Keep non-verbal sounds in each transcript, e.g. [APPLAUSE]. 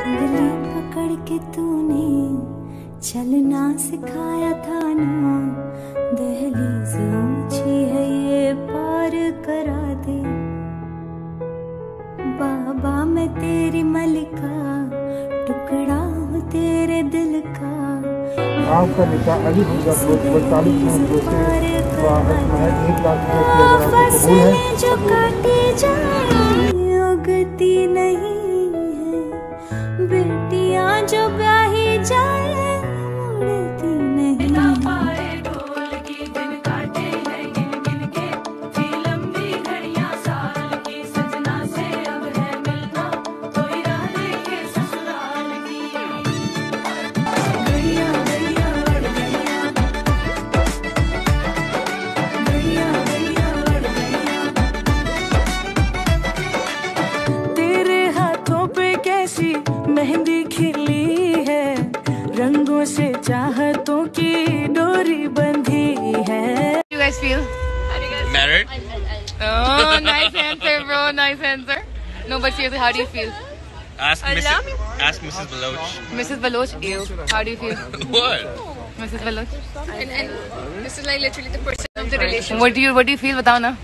उंगली पकड़ के तूने चलना सिखाया था ना। दहलीज ऊँची है ये पार करा दे। बाबा मैं तेरी मलिका टुकड़ा हूँ तेरे दिल का। आपका नेता अली को पैंतालीस से एक लाख रुपये है जो काटी जाए बेटियाँ जो ब्याही जाए उड़ती खिली है रंगों से चाहतों की डोरी बंधी है you guys feel? Married? Oh, nice answer, bro. Nice answer. No, but seriously, how do you feel? Ask Mrs. Ask Mrs. Baloch. Mrs. Baloch, ew. How do you feel? What? Mrs. Baloch? And, and this is like literally the person of the relationship. What do you What do you feel? बताओ ना.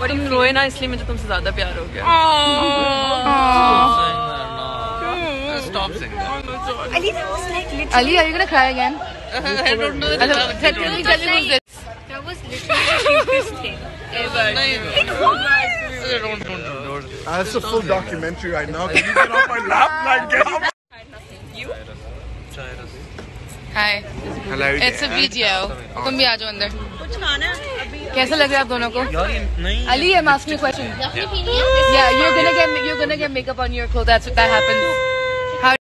But तुम रोए ना इसलिए मुझे तुमसे ज़्यादा प्यार हो गया Stop saying that. Ali that was like literally Ali, are you gonna cry again? [LAUGHS] I don't know. Hello, tell tell me, tell me who's this? that was literally the cutest thing ever. It was. Don't, don't, don't. That's a full documentary right now. Can you get off my lap? Like, get off. Hi. Hello. It's a video. तुम भी आ जाओ अंदर. कुछ खाना अभी कैसा लग रहा है आप दोनों को? यार ये नहीं Ali, I'm asking you a question. Yeah, you're gonna get you're gonna get makeup on your clothes. That's that happens. How